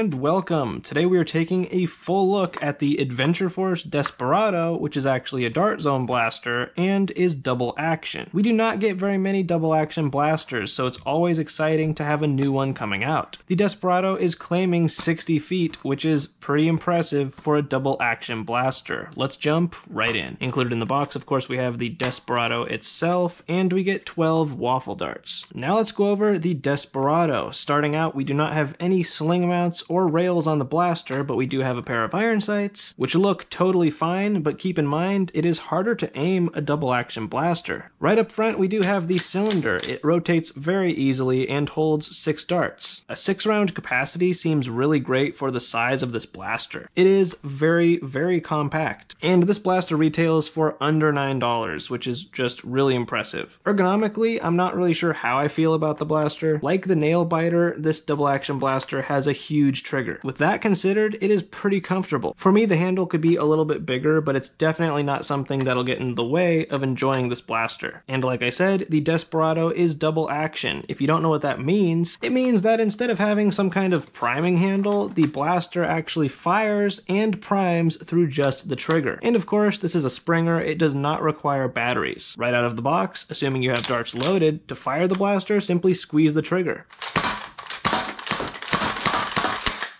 and welcome. Today we are taking a full look at the Adventure Force Desperado, which is actually a Dart Zone blaster and is double action. We do not get very many double action blasters, so it's always exciting to have a new one coming out. The Desperado is claiming 60 feet, which is pretty impressive for a double action blaster. Let's jump right in. Included in the box, of course, we have the Desperado itself, and we get 12 waffle darts. Now let's go over the Desperado. Starting out, we do not have any sling mounts or rails on the blaster, but we do have a pair of iron sights, which look totally fine, but keep in mind, it is harder to aim a double action blaster. Right up front, we do have the cylinder. It rotates very easily and holds six darts. A six round capacity seems really great for the size of this blaster. It is very, very compact, and this blaster retails for under $9, which is just really impressive. Ergonomically, I'm not really sure how I feel about the blaster. Like the nail biter, this double action blaster has a huge trigger. With that considered, it is pretty comfortable. For me, the handle could be a little bit bigger, but it's definitely not something that'll get in the way of enjoying this blaster. And like I said, the Desperado is double action. If you don't know what that means, it means that instead of having some kind of priming handle, the blaster actually fires and primes through just the trigger. And of course, this is a Springer, it does not require batteries. Right out of the box, assuming you have darts loaded, to fire the blaster, simply squeeze the trigger.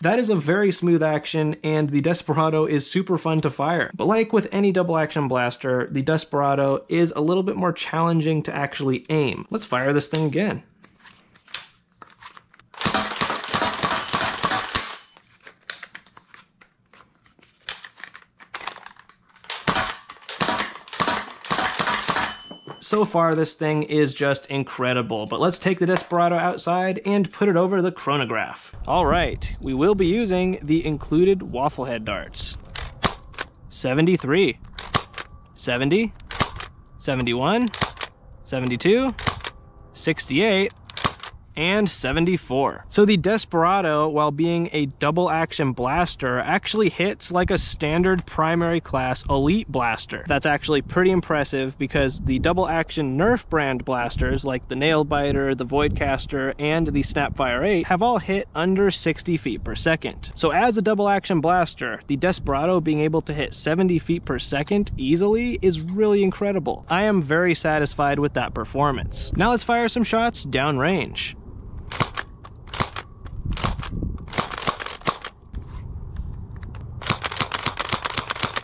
That is a very smooth action, and the Desperado is super fun to fire. But like with any double action blaster, the Desperado is a little bit more challenging to actually aim. Let's fire this thing again. So far, this thing is just incredible, but let's take the Desperado outside and put it over the chronograph. All right, we will be using the included waffle head darts. 73, 70, 71, 72, 68, and 74. So the Desperado, while being a double action blaster, actually hits like a standard primary class elite blaster. That's actually pretty impressive because the double action Nerf brand blasters like the Nail Biter, the Voidcaster, and the Snapfire 8 have all hit under 60 feet per second. So as a double action blaster, the Desperado being able to hit 70 feet per second easily is really incredible. I am very satisfied with that performance. Now let's fire some shots downrange.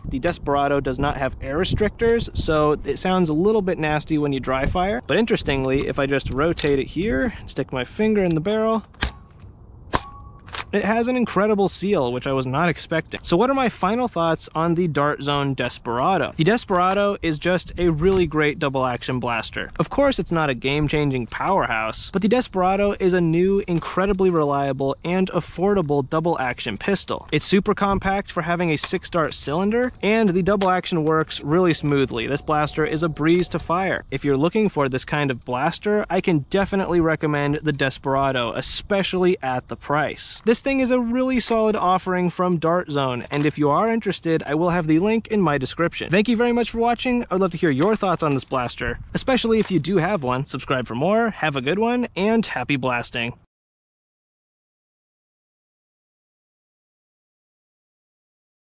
The Desperado does not have air restrictors, so it sounds a little bit nasty when you dry fire. But interestingly, if I just rotate it here, and stick my finger in the barrel, it has an incredible seal, which I was not expecting. So what are my final thoughts on the Dart Zone Desperado? The Desperado is just a really great double action blaster. Of course, it's not a game-changing powerhouse, but the Desperado is a new, incredibly reliable and affordable double action pistol. It's super compact for having a six dart cylinder, and the double action works really smoothly. This blaster is a breeze to fire. If you're looking for this kind of blaster, I can definitely recommend the Desperado, especially at the price. This this thing is a really solid offering from Dart Zone, and if you are interested, I will have the link in my description. Thank you very much for watching. I'd love to hear your thoughts on this blaster, especially if you do have one. Subscribe for more, have a good one, and happy blasting.